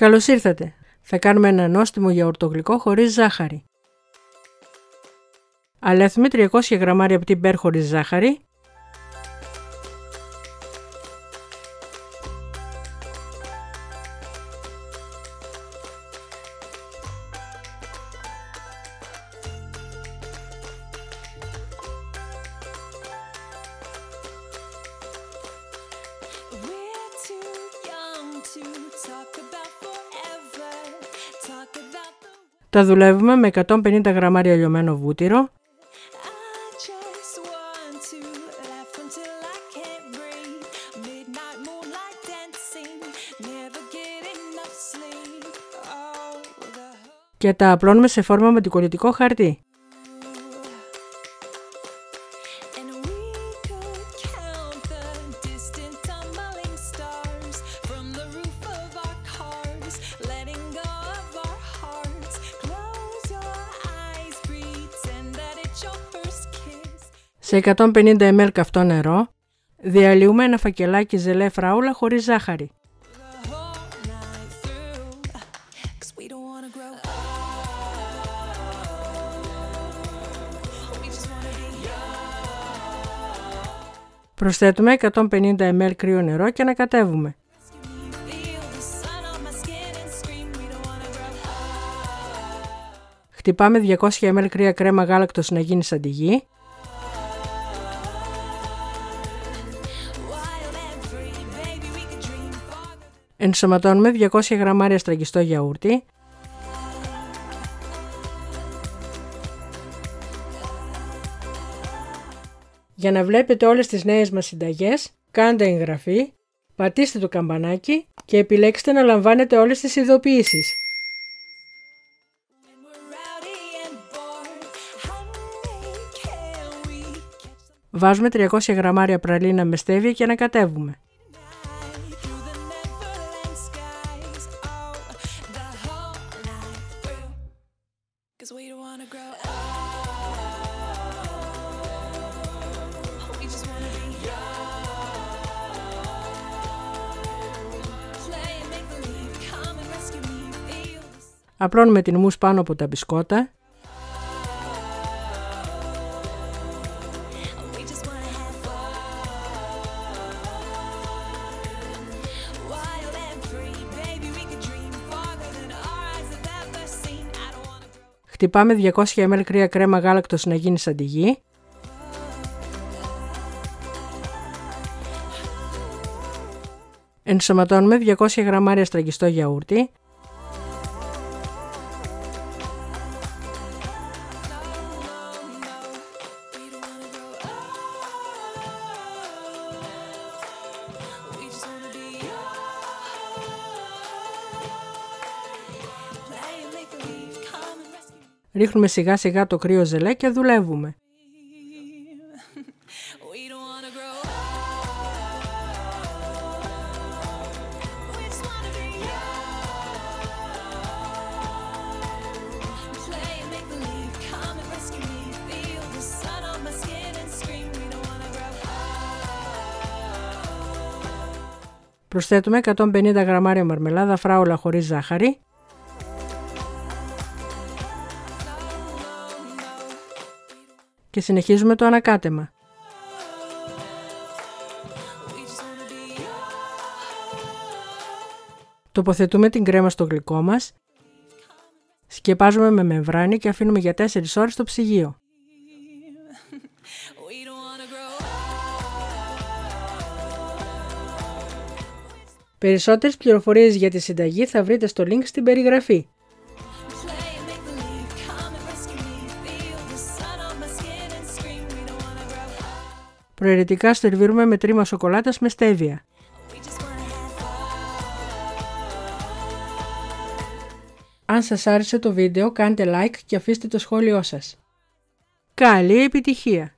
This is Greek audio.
Καλώς ήρθατε. Θα κάνουμε ένα νόστιμο γιαουρτογλυκό χωρίς ζάχαρη. Αλέθουμε 300 γραμμάρια πτυμπέρ χωρίς ζάχαρη τα δουλεύουμε με 150 γραμμάρια λιωμένο βούτυρο. Και τα απλώνουμε σε φόρμα με την κολλητικό χαρτί. Σε 150 ml καυτό νερό, διαλύουμε ένα φακελάκι ζελέ φράουλα χωρίς ζάχαρη. The whole night through, 'cause we don't wanna grow up. We just wanna be Προσθέτουμε 150 ml κρύο νερό και ανακατεύουμε. Feel the sun on my skin and scream, we don't wanna grow up. Χτυπάμε 200 ml κρύα κρέμα γάλακτος να γίνει σαν τη γη. Ενσωματώνουμε 200 γραμμάρια στραγγιστό γιαούρτι. Για να βλέπετε όλες τις νέες μας συνταγές, κάντε εγγραφή, πατήστε το καμπανάκι και επιλέξτε να λαμβάνετε όλες τις ειδοποιήσεις. When we're rowdy and bored, honey, can we catch some Βάζουμε 300 γραμμάρια πραλίνα με στέβια και ανακατεύουμε. Απλώνουμε την μους πάνω από τα μπισκότα. Χτυπάμε 200 ml κρύα κρέμα γάλακτος να γίνει σαν τη γη. Ενσωματώνουμε 200 γραμμάρια στραγγιστό γιαούρτι. Ρίχνουμε σιγά σιγά το κρύο ζελέ και δουλεύουμε. We don't wanna grow up. We just Και συνεχίζουμε το ανακάτεμα. We just wanna be Τοποθετούμε την κρέμα στο γλυκό μας. Σκεπάζουμε με μεμβράνη και αφήνουμε για 4 ώρες στο ψυγείο. We don't wanna grow Περισσότερες πληροφορίες για τη συνταγή θα βρείτε στο link στην περιγραφή. Προαιρετικά σερβίρουμε με τρίμα σοκολάτας με στέβια. We just wanna have Αν σας άρεσε το βίντεο κάντε like και αφήστε το σχόλιο σας. Καλή επιτυχία!